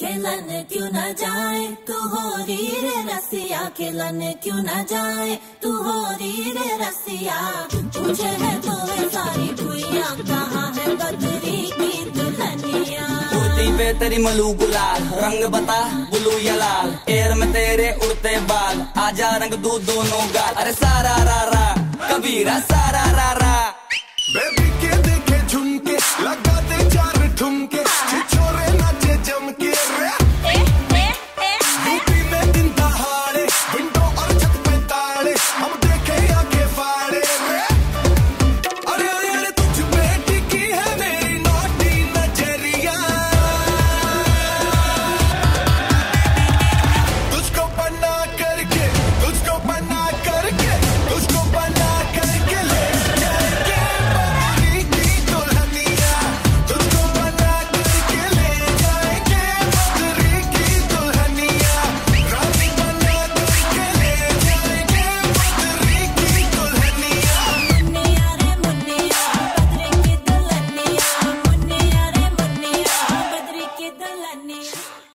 खेलन क्यों न जाए? तू हो री रे रसिया, खेलन क्यों न जाए? तू हो री रसिया, पूछे है तो सारी भुइया कहाँ है बदरी की दुल्हनिया पे तेरी मलू गुलाल, रंग बता, बुलू या लाल। एयर में तेरे उड़ते बाल, आजा रंग दू दोनों गाल। अरे सारा रा रा, कबीरा, सारा रा रा। get the lightning.